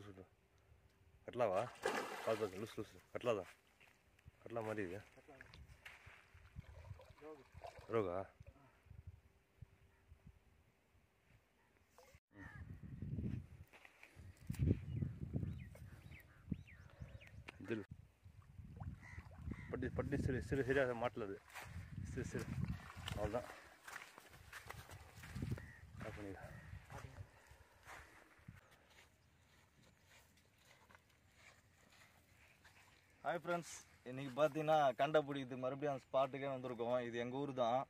Loose விட்டு கட்லாவா பார்த்து பார்த்து லூஸ் லூஸ் கட்லா தான் கட்லா மாதிரி இது ரோகா பட்டி பட்டி சரியாக மாட்டலது. சிறு சிறு. அவ்வளோதான் பண்ணிடுறேன் ஹாய் ஃப்ரெண்ட்ஸ் இன்னைக்கு பார்த்தீங்கன்னா கண்டபிடி இது மறுபடியும் அந்த ஸ்பாட்டுக்கே வந்திருக்கோம். இது எங்கள் ஊர் தான்.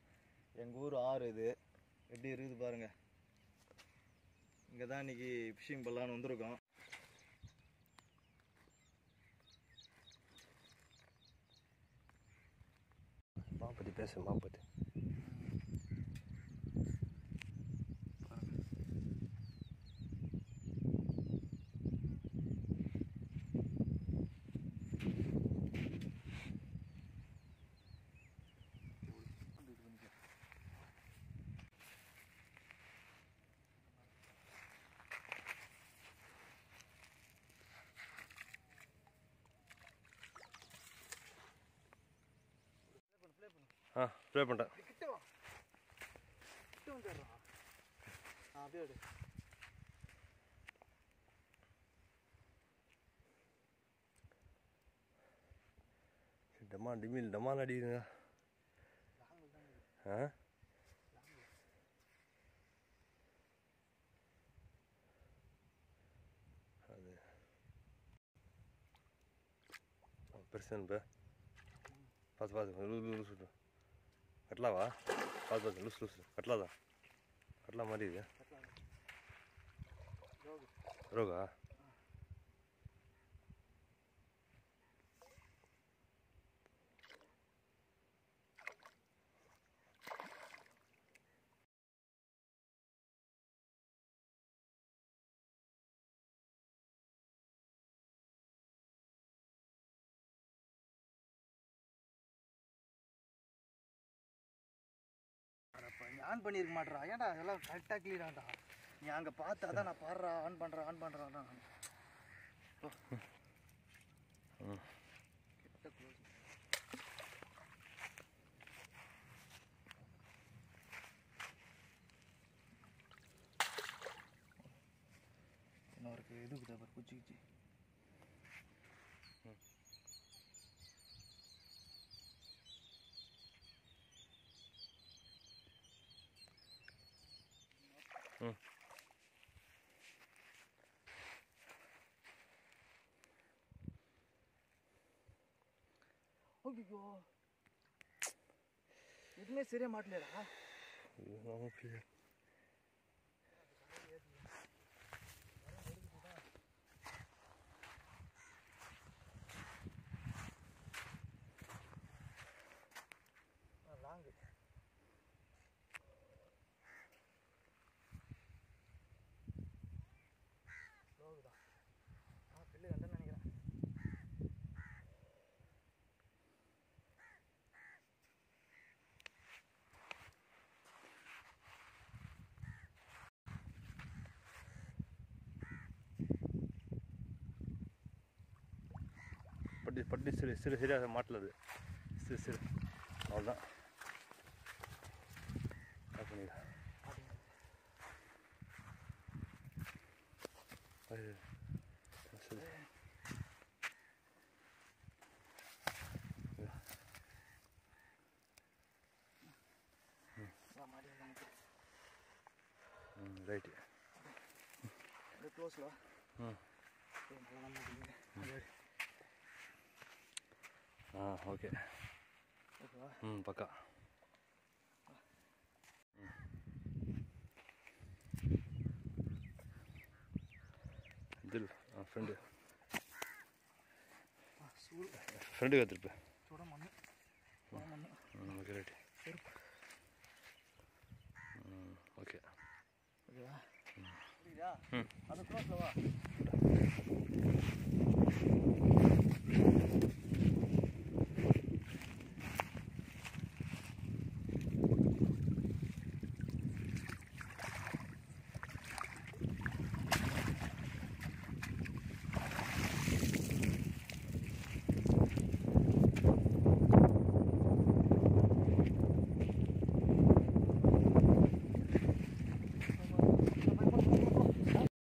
எங்கள் ஊர் ஆறு இது. எப்படி இருக்குது பாருங்கள் இங்கே தான் இன்னைக்கு ஃபிஷிங் பண்ணலான்னு வந்திருக்கோம். மாப்பத்தி பேசு மாப்பத்தி ஆ ப்ளே பண்ணிட்டேன் அப்படியே டமா டிமில் டமால் அடிக்குதுங்க ஆ அது பெருசன் இப்போ பார்த்து பார்த்து சுட்டு అట్లావా కాదు లుస్ లుస్. అట్లాదా అట్లా మరి ఇది? రోగా? ஆன் பண்ணியிருக்க மாட்டேறா ஏன்டா அதெல்லாம் கரெக்டாக கிளியராண்டா நீ அங்கே பார்த்தா தான் நான் பாடுறா ஆன் பண்ணுறேன் ஆன் பண்ணுறான் நான் ம். இன்னொருக்கு இது குச்சி குச்சி. Hmm. ಅಯ್ಯೋ ಇದನ್ನೇ ಸೀರೆ ಮಾಡಲಿಲ್ಲ பட்டி பட்டி சரி சரி சரியாக மாட்டல அது சரி சரி அவ்வளோதான் ஆஃப் பண்ணிடலாம் அது சரி வா மாடி வாங்க ம் ரைட்டு அப்படியே க்ளோஸில் வா ம் ஏய், நல்லா தான் மாட்டிங்க அப்படியே எடு. ஆ ஓகே. ஓகேவா? ம் பக்கா. இதில் ஆ ஃப்ரெண்டு ஃப்ரெண்டு கற்றுருப்பேன் சுட மண்ணு. ம் ஓகே ரைட்டு ம் ஓகே ஓகேவா? ம்.